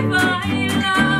if love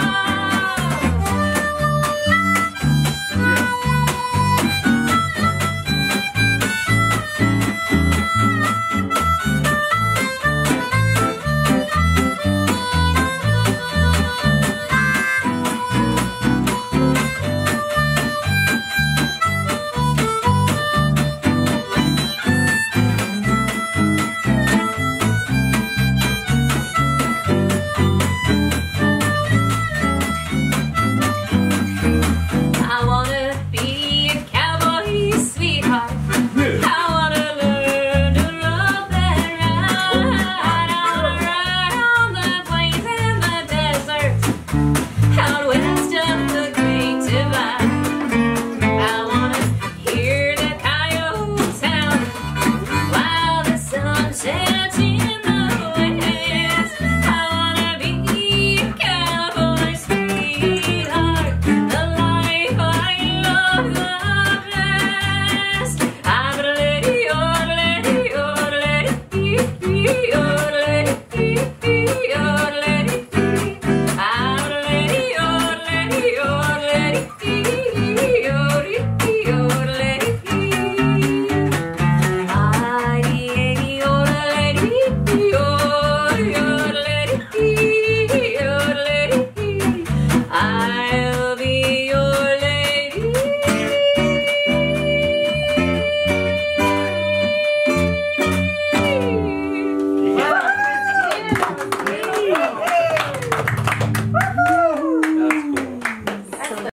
Hallelujah.